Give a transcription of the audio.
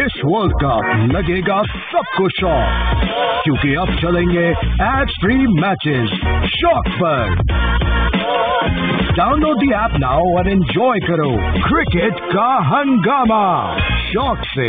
इस world cup लगेगा सबको शौक क्योंकि अब चलेंगे एड फ्री मैचेस शॉक पर डाउनलोड दी ऐप नाउ और एंजॉय करो क्रिकेट का हंगामा शॉक से